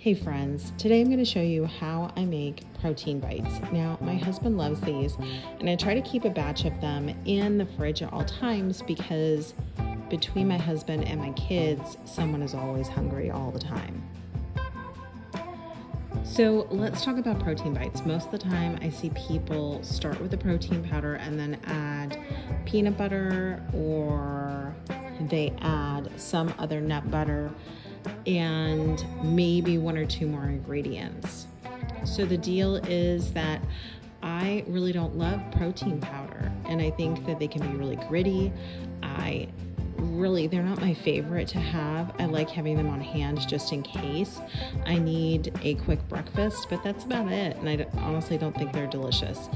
Hey friends, today I'm going to show you how I make protein bites. Now, my husband loves these, and I try to keep a batch of them in the fridge at all times because between my husband and my kids, someone is always hungry all the time. So let's talk about protein bites. Most of the time, I see people start with the protein powder and then add peanut butter or they add some other nut butter and maybe one or two more ingredients. So the deal is that I really don't love protein powder and I think that they can be really gritty. I really they're not my favorite to have. I like having them on hand just in case I need a quick breakfast, but that's about it. And I honestly don't think they're delicious.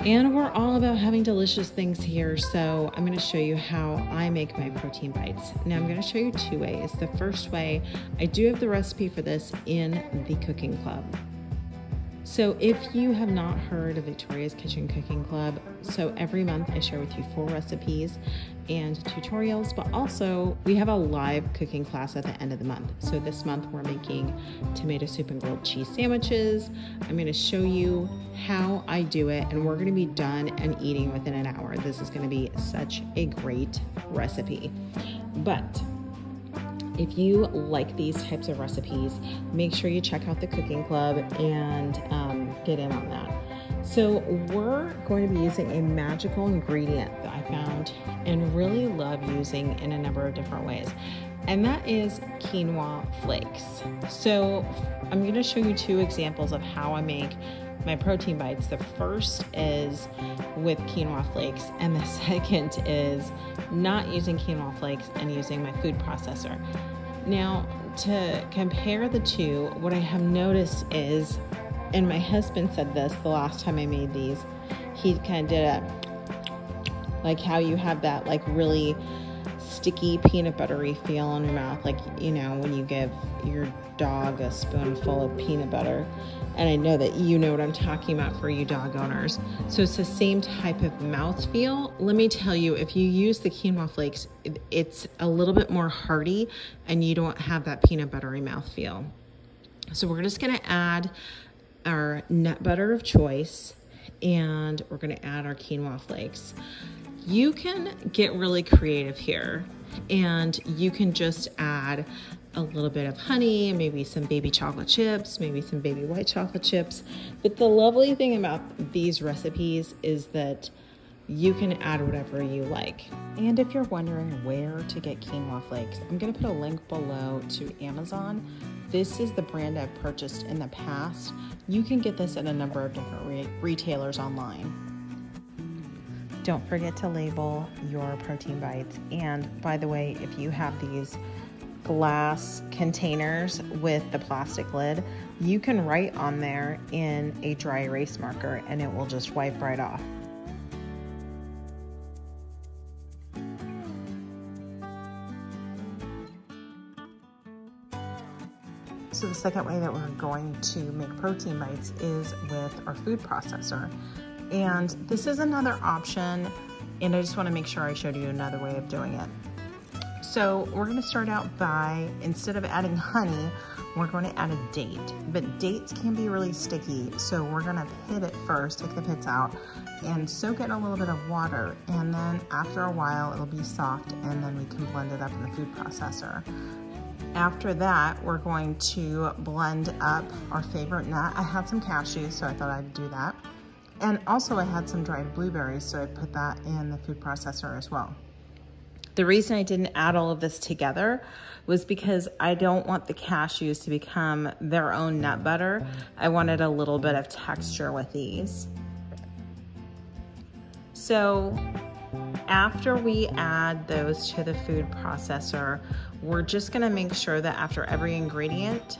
And we're all about having delicious things here, so I'm going to show you how I make my protein bites. Now, I'm going to show you two ways. The first way, I do have the recipe for this in the cooking club. So, if you have not heard of Victoria's Kitchen Cooking Club, so every month I share with you four recipes and tutorials, but also we have a live cooking class at the end of the month. So, this month we're making tomato soup and grilled cheese sandwiches. I'm going to show you how I do it, and we're going to be done and eating within an hour. This is going to be such a great recipe. But if you like these types of recipes, make sure you check out the cooking club and um, get in on that. So, we're going to be using a magical ingredient that I found and really love using in a number of different ways, and that is quinoa flakes. So, I'm going to show you two examples of how I make my protein bites. The first is with quinoa flakes, and the second is not using quinoa flakes and using my food processor. Now, to compare the two, what I have noticed is, and my husband said this the last time I made these, he kind of did a like how you have that like really sticky peanut buttery feel in your mouth, like you know when you give your dog a spoonful of peanut butter. And I know that you know what I'm talking about for you dog owners. So it's the same type of mouth feel. Let me tell you, if you use the quinoa flakes, it's a little bit more hearty and you don't have that peanut buttery mouth feel. So we're just gonna add our nut butter of choice and we're gonna add our quinoa flakes. You can get really creative here and you can just add a little bit of honey, maybe some baby chocolate chips, maybe some baby white chocolate chips. But the lovely thing about these recipes is that you can add whatever you like. And if you're wondering where to get quinoa flakes, I'm to put a link below to Amazon. This is the brand I've purchased in the past. You can get this at a number of different re- retailers online. Don't forget to label your protein bites. And by the way, if you have these glass containers with the plastic lid, you can write on there in a dry erase marker and it will just wipe right off. So the second way that we're going to make protein bites is with our food processor. And this is another option and I just wanna make sure I showed you another way of doing it. So we're gonna start out by, instead of adding honey, we're going to add a date. But dates can be really sticky, so we're gonna pit it first, take the pits out, and soak it in a little bit of water. And then after a while, it'll be soft, and then we can blend it up in the food processor. After that, we're going to blend up our favorite nut. I had some cashews, so I thought I'd do that. And also I had some dried blueberries, so I put that in the food processor as well. The reason I didn't add all of this together was because I don't want the cashews to become their own nut butter. I wanted a little bit of texture with these. So after we add those to the food processor, we're just gonna make sure that after every ingredient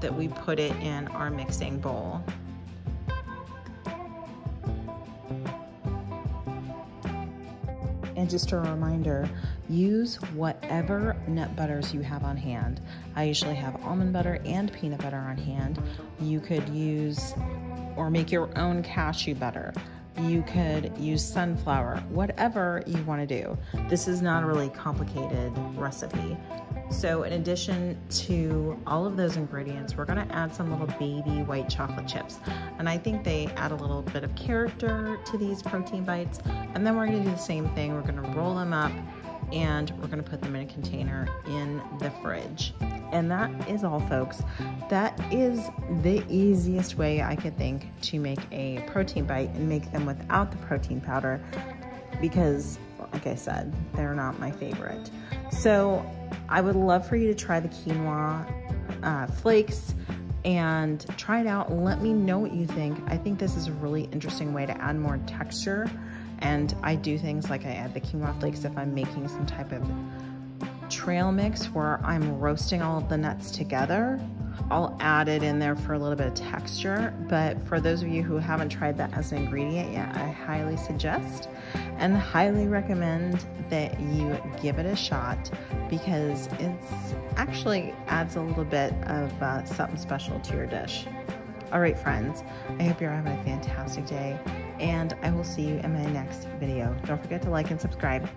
that we put it in our mixing bowl. And just a reminder, use whatever nut butters you have on hand. I usually have almond butter and peanut butter on hand. You could use or make your own cashew butter. You could use sunflower, whatever you want to do. This is not a really complicated recipe. So in addition to all of those ingredients, we're gonna add some little baby white chocolate chips. And I think they add a little bit of character to these protein bites. And then we're gonna do the same thing. We're gonna roll them up and we're gonna put them in a container in the fridge. And that is all folks. That is the easiest way I could think to make a protein bite and make them without the protein powder because like I said, they're not my favorite. So I would love for you to try the quinoa uh, flakes and try it out let me know what you think. I think this is a really interesting way to add more texture. And I do things like I add the quinoa flakes if I'm making some type of trail mix where I'm roasting all of the nuts together. I'll add it in there for a little bit of texture, but for those of you who haven't tried that as an ingredient yet, I highly suggest and highly recommend that you give it a shot because it's actually adds a little bit of uh, something special to your dish. All right, friends, I hope you're having a fantastic day, and I will see you in my next video. Don't forget to like and subscribe.